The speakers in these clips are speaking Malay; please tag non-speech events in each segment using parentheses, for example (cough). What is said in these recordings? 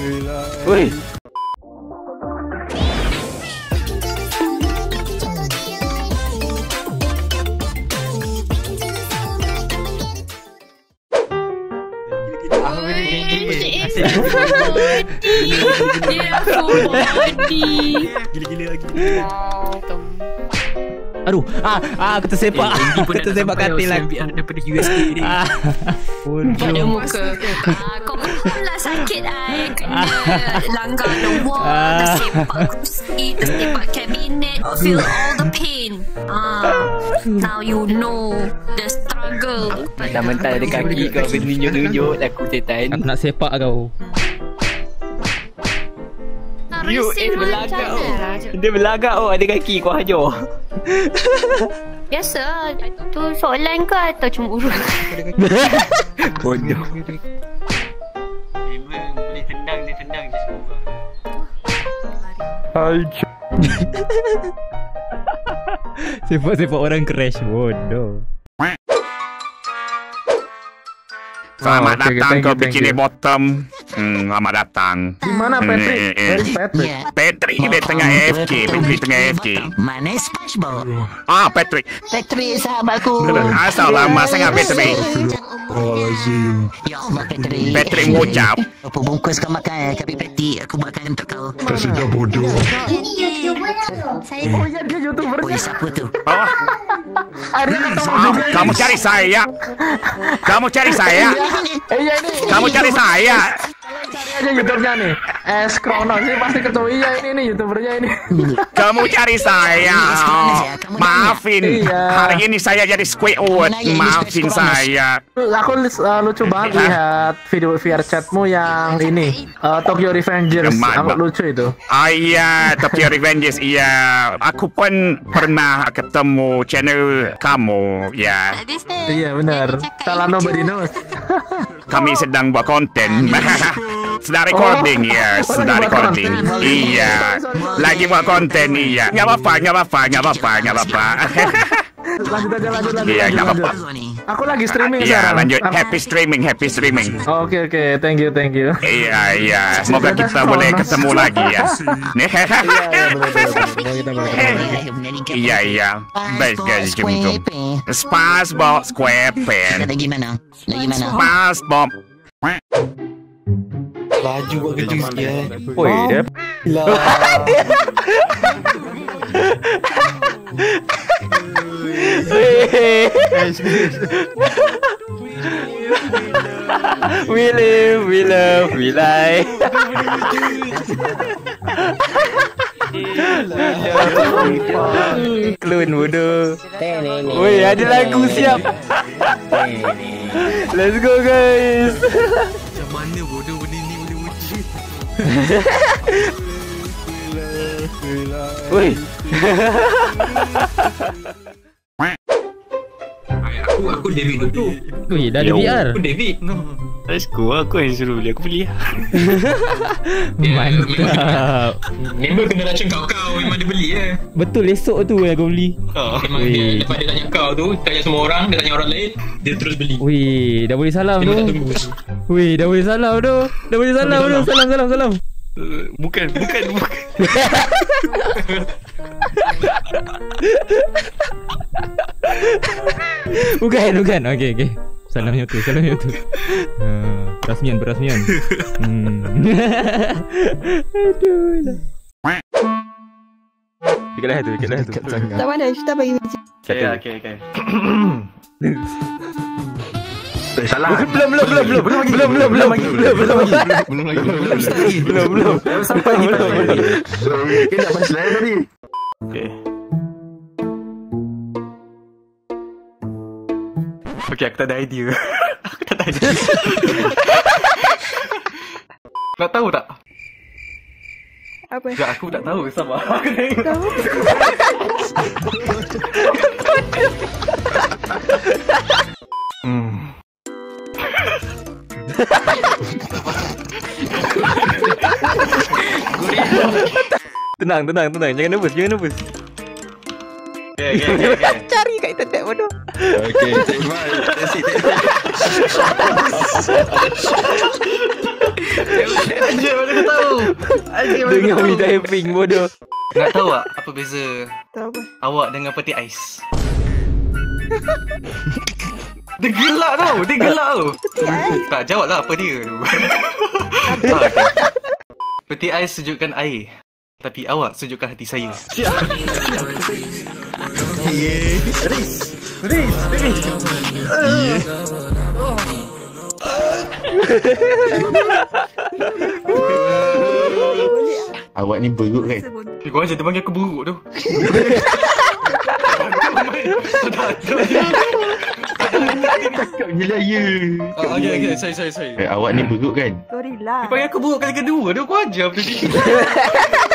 Woi. Dia. Gila-gila lagi. Aduh, ah, ah aku tersepak. (laughs) Aku tersepak katil lah. daripada USD (laughs) ni. Ah. Pada Bodoh. muka ah, Kau lah sakit ai (laughs) Kena langgar the wall Ah. Tersepak kursi Tersepak kabinet Feel all the pain ah, Now you know The struggle Mentang-mentang ada kaki kau bernunjuk-nunjuk Aku tetan. Aku nak sepak kau. You eh belagak oh. Dia belagak oh ada kaki kau hajar. Biasa Tu soalan ke atau cemburu (laughs) Bodoh. (laughs) Sepak-sepak (laughs) orang crash bodoh. Selamat Oh, okay, datang thank ke Bikini. Bottom. Hmm, selamat datang. Di mana Patrick? Eh, eh, eh. Where is Patrick? Patrick dia tengah AFK. Patrick tengah AFK. Mana SpongeBob? Ah, Patrick. Patrick sahabatku. Asal lama sangat Patrick. Ya Allah Patrick. Patrick ngucap. Apa bungkus kau makan? Tapi Patrick aku makan untuk kau. Oh iya dia youtuber. Oi siapa tu? Oh, kamu cari saya. Kamu cari saya. Iya ini. Kamu cari saya. Cari aja youtubernya nih. Es Kronos sih pasti ketemu iya ini nih youtubernya ini. (laughs) Kamu cari saya. Maafin. Iya. Hari ini saya jadi Squidward. Maafin saya. Aku uh, lucu banget lihat video VR chatmu yang ini uh, Tokyo Revengers. Aku lucu itu. Ah iya, Tokyo Revengers iya. Aku pun pernah ketemu channel kamu ya. Iya benar. Salah nobody knows. Kami sedang buat konten. (laughs) sedang recording ya, Oh, sedang buat recording. Iya. Lagi buat konten iya. Enggak apa-apa, enggak apa-apa, enggak apa-apa, enggak apa-apa. Lanjut aja lanjut lanjut. Iya, nggak apa-apa. Aku lagi streaming Iya, sekarang. lanjut. Happy streaming, happy streaming. Oke oke, thank you thank you. Iya, iya. Semoga kita boleh ketemu lagi ya. Nih. Iya iya. Baik guys, jom jom. SpongeBob. SpongeBob SquarePants. Lagi mana? Lagi mana? SpongeBob. Laju buat kerja sikit eh. Oi, dia We live, we love, we lie. Klun bodoh. Woi, ada lagu siap. Let's go guys. (laughs) Woi, Aku aku David dulu. woi dah ada VR. Aku David. Let's go. Aku yang suruh beli. Aku beli. (laughs) Mantap. Member kena racun kau-kau memang dia beli eh. Betul esok tu yang kau beli. Oh, memang dia lepas dia tanya kau tu, tanya semua orang, dia tanya orang lain, dia terus beli. Wih, dah boleh salam Dia tu. Wih, dah boleh salam tu. Dah boleh salam tu. salam. Salam, salam, salam. Uh, bukan, bukan, bukan. (laughs) (laughs) Bukan, bukan. Okey, okey. Salamnya tu, salamnya tu. Uh, perasmian, perasmian. Hmm. (laughs) Aduh. lah. Ikatlah tu, ikatlah tu. Tak pandai, kita bagi Okay, okay, okay. Salah. Belum, belum, belum, belum. Belum, belum, belum. Belum, belum. Belum lagi, belum lagi. Belum, belum. Sampai ni Kita dapat slide tadi. Okay, aku tak ada idea. (laughs) aku tak ada idea. (laughs) Nak tahu tak? Apa? Sekejap, aku tak tahu. Sabar. Aku tengok. Tahu? Hmm. Tenang, tenang, tenang. Jangan nervous, jangan nervous. Okay, okay, okay. okay. Kat internet bodoh. Okay, take five. That's it, that's it. Anjir, mana Dengar me typing bodoh. Nak tahu tak apa beza Tahu apa? awak dengan peti ais? Dia gelak tau, dia gelak tau. Tak jawab lah apa dia tu. Ah. Peti ais sejukkan air. Tapi awak sejukkan hati saya. Awak ni beruk kan? Eh, korang jangan panggil aku buruk tu. Cakap gila ya. Ah, okay, okay, sorry, sorry, sorry. Eh, awak ni beruk kan? Sorry lah. Dia panggil aku buruk kali kedua tu, aku ajar tadi. Sus, (laughs)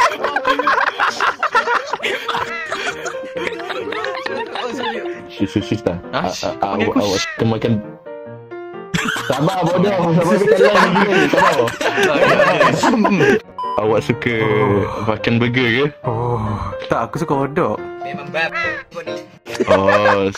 susu sista. Ah, aku aku aku makan. Sabar bodoh, sabar kita lagi. Sabar. Awak suka makan burger ke? Oh, tak aku suka hotdog. Memang bab. Oh.